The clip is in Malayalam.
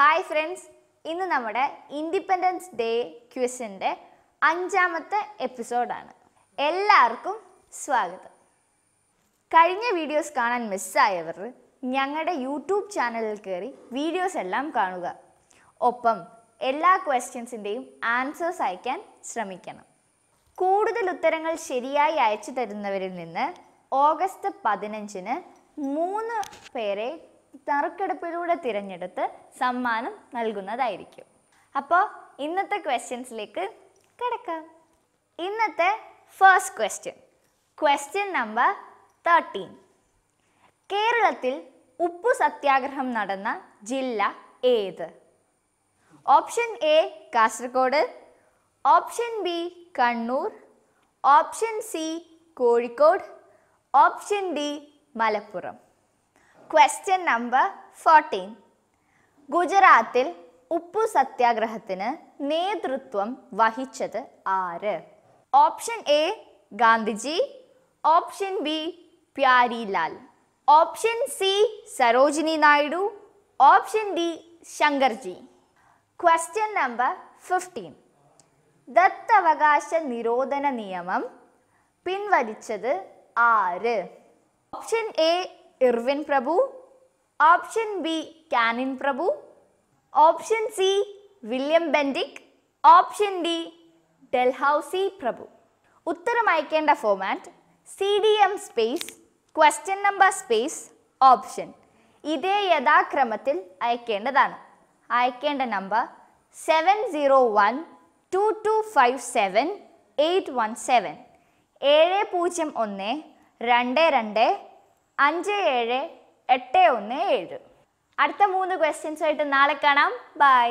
ഹായ് ഫ്രണ്ട്സ് ഇന്ന് നമ്മുടെ ഇൻഡിപെൻഡൻസ് ഡേ ക്വിസിന്റെ അഞ്ചാമത്തെ എപ്പിസോഡാണ് എല്ലാവർക്കും സ്വാഗതം. കഴിഞ്ഞ വീഡിയോസ് കാണാൻ മിസ്സായവർ ഞങ്ങളുടെ യൂട്യൂബ് ചാനലിൽ കയറി വീഡിയോസ് എല്ലാം കാണുക. ഒപ്പം എല്ലാ ക്വസ്റ്റ്യൻസിന്റെയും ആൻസേഴ്സ് അയക്കാൻ ശ്രമിക്കണം. കൂടുതൽ ഉത്തരങ്ങൾ ശരിയായി അയച്ചു തരുന്നവരിൽ നിന്ന് ഓഗസ്റ്റ് പതിനഞ്ചിന് മൂന്ന് പേരെ നറുക്കെടുപ്പിലൂടെ തിരഞ്ഞെടുത്ത് സമ്മാനം നൽകുന്നതായിരിക്കും. അപ്പോൾ ഇന്നത്തെ ക്വസ്റ്റ്യൻസിലേക്ക് കിടക്കാം. ഇന്നത്തെ first question question number thirteen കേരളത്തിൽ ഉപ്പു സത്യാഗ്രഹം നടന്ന ജില്ല ഏത്? Option A Kasaragod. Option B Kannur. Option C Kozhikode. Option D Malappuram. Question number fourteen ഗുജറാത്തിൽ ഉപ്പു സത്യാഗ്രഹത്തിന് നേതൃത്വം വഹിച്ചത് ആര്? Option A Gandhiji. Option B Pyarilal. Option C Sarojini Naidu. Option D Shankarji. Question number fifteen ദത്തവകാശ നിരോധന നിയമം പിൻവലിച്ചത് ആര്? ഓപ്ഷൻ എ ഇർവിൻ പ്രഭു ഓപ്ഷൻ ബി കാനിൻ പ്രഭു option C William Bentinck option D Dalhousie പ്രഭു. ഉത്തരം അയക്കേണ്ട format C D M space question number space option ഇതേ യഥാക്രമത്തിൽ അയക്കേണ്ടതാണ്. അയക്കേണ്ട number seven zero one two two five seven eight one seven ഏഴ് പൂജ്യം ഒന്ന് രണ്ട് രണ്ട് അഞ്ച് ഏഴ് എട്ട് ഒന്ന് ഏഴ്. അടുത്ത മൂന്ന് ക്വസ്റ്റ്യൻസുമായിട്ട് നാളെ കാണാം. ബൈ